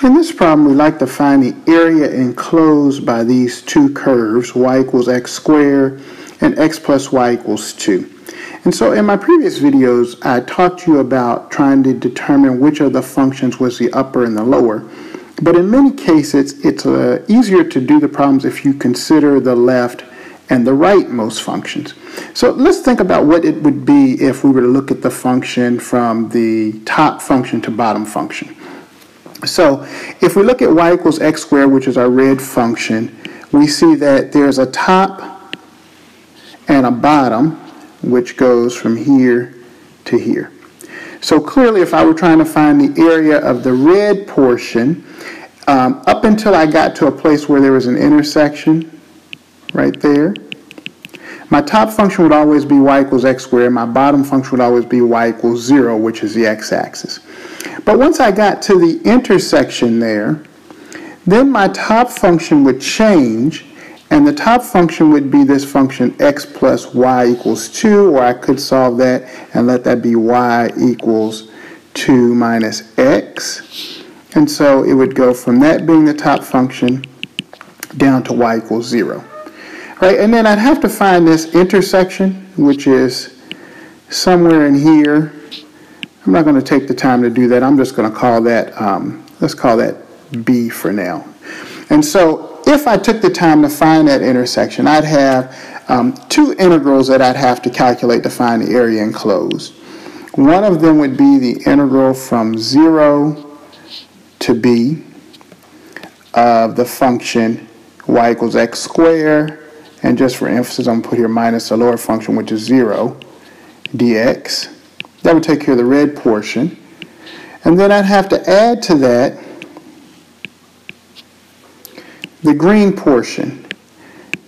In this problem, we like to find the area enclosed by these two curves, y equals x squared and x plus y equals 2. And so in my previous videos, I talked to you about trying to determine which of the functions was the upper and the lower. But in many cases, it's uh, easier to do the problems if you consider the left and the rightmost functions. So let's think about what it would be if we were to look at the function from the top function to bottom function. So if we look at y equals x squared, which is our red function, we see that there's a top and a bottom, which goes from here to here. So clearly, if I were trying to find the area of the red portion, um, up until I got to a place where there was an intersection, right there, my top function would always be y equals x squared. My bottom function would always be y equals 0, which is the x-axis. But once I got to the intersection there, then my top function would change, and the top function would be this function x plus y equals 2, or I could solve that and let that be y equals 2 minus x. And so it would go from that being the top function down to y equals 0. Right, and then I'd have to find this intersection, which is somewhere in here. I'm not going to take the time to do that. I'm just going to call that, um, let's call that B for now. And so if I took the time to find that intersection, I'd have um, two integrals that I'd have to calculate to find the area enclosed. One of them would be the integral from 0 to b of the function y equals x squared and just for emphasis, I'm going to put here minus the lower function, which is 0, dx. That would take care of the red portion. And then I'd have to add to that the green portion,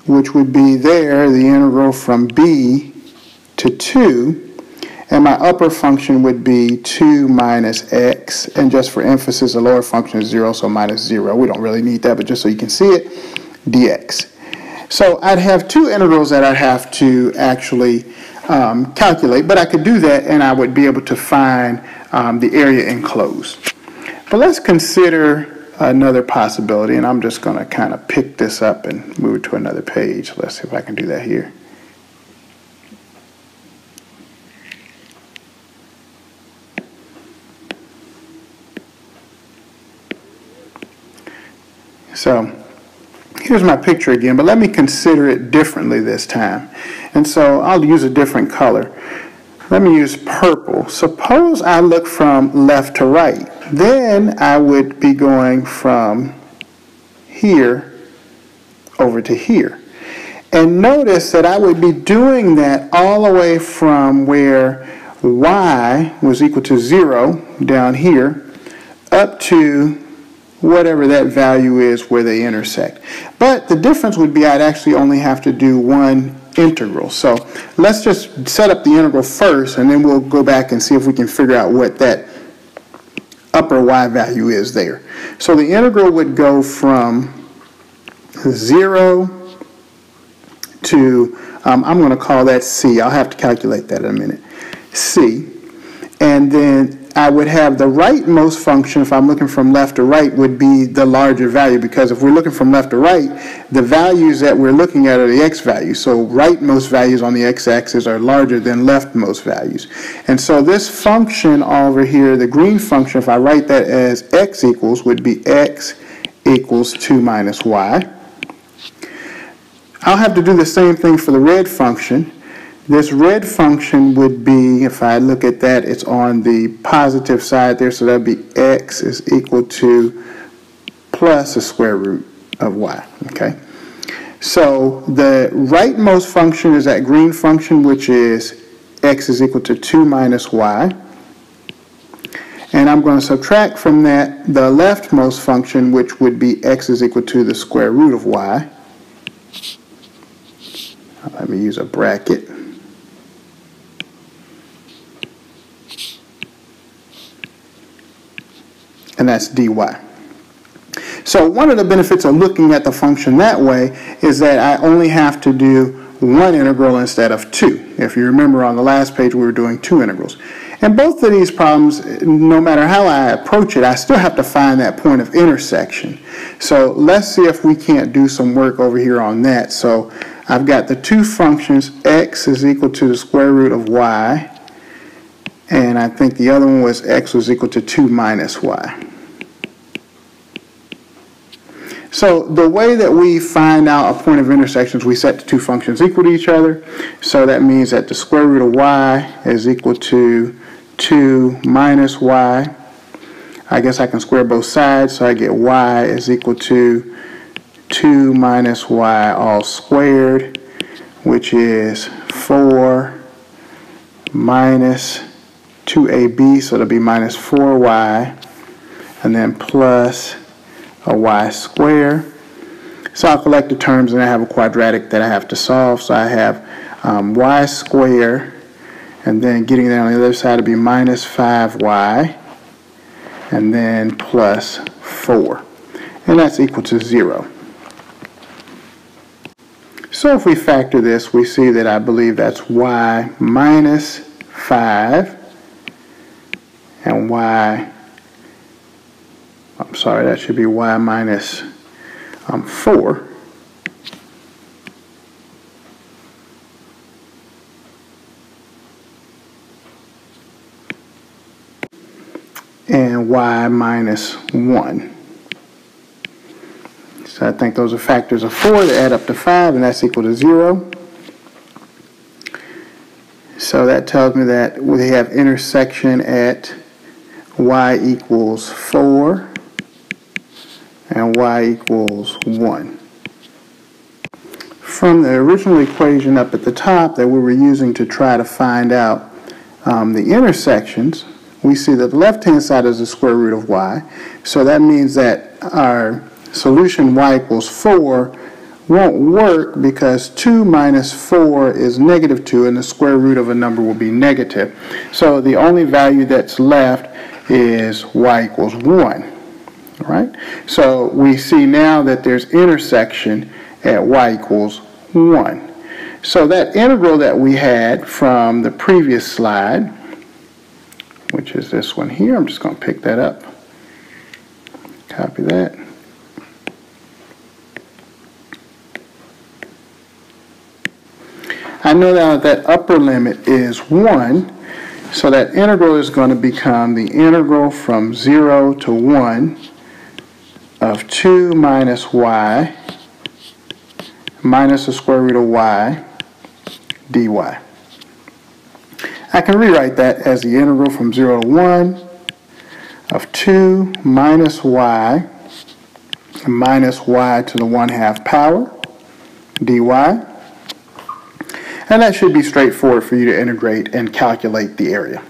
which would be there, the integral from b to 2, and my upper function would be 2 minus x, and just for emphasis, the lower function is 0, so minus 0. We don't really need that, but just so you can see it, dx. So I'd have two integrals that I'd have to actually um, calculate, but I could do that and I would be able to find um, the area enclosed. But let's consider another possibility, and I'm just going to kind of pick this up and move it to another page. Let's see if I can do that here. So here's my picture again, but let me consider it differently this time. And so I'll use a different color. Let me use purple. Suppose I look from left to right. Then I would be going from here over to here. And notice that I would be doing that all the way from where y was equal to 0 down here up to whatever that value is where they intersect. But the difference would be I'd actually only have to do one integral. So let's just set up the integral first and then we'll go back and see if we can figure out what that upper y value is there. So the integral would go from 0 to, um, I'm going to call that c. I'll have to calculate that in a minute. c. And then I would have the rightmost function, if I'm looking from left to right, would be the larger value because if we're looking from left to right, the values that we're looking at are the x values. So rightmost values on the x-axis are larger than leftmost values. And so this function over here, the green function, if I write that as x equals, would be x equals 2 minus y. I'll have to do the same thing for the red function. This red function would be, if I look at that, it's on the positive side there, so that would be x is equal to plus the square root of y, okay? So the rightmost function is that green function, which is x is equal to 2 minus y. And I'm going to subtract from that the leftmost function, which would be x is equal to the square root of y. Let me use a bracket. That's dy. So one of the benefits of looking at the function that way is that I only have to do one integral instead of two. If you remember on the last page we were doing two integrals. And both of these problems, no matter how I approach it, I still have to find that point of intersection. So let's see if we can't do some work over here on that. So I've got the two functions, x is equal to the square root of y, and I think the other one was x was equal to 2 minus y. So the way that we find out a point of intersection is we set the two functions equal to each other. So that means that the square root of y is equal to 2 minus y. I guess I can square both sides, so I get y is equal to 2 minus y all squared, which is 4 minus 2ab, so it'll be minus 4y, and then plus a y square. So I'll collect the terms and I have a quadratic that I have to solve. So I have um, y square and then getting that on the other side to be minus 5y and then plus 4. And that's equal to 0. So if we factor this, we see that I believe that's y minus 5 and y I'm sorry, that should be y minus um, 4. and y minus 1. So I think those are factors of 4 that add up to 5, and that's equal to 0. So that tells me that we have intersection at y equals 4 and y equals 1. From the original equation up at the top that we were using to try to find out um, the intersections, we see that the left-hand side is the square root of y. So that means that our solution y equals 4 won't work because 2 minus 4 is negative 2 and the square root of a number will be negative. So the only value that's left is y equals 1 right? So we see now that there's intersection at y equals 1. So that integral that we had from the previous slide, which is this one here, I'm just going to pick that up. Copy that. I know now that that upper limit is 1, so that integral is going to become the integral from 0 to 1 of 2 minus y minus the square root of y dy. I can rewrite that as the integral from 0 to 1 of 2 minus y minus y to the 1 half power dy. And that should be straightforward for you to integrate and calculate the area.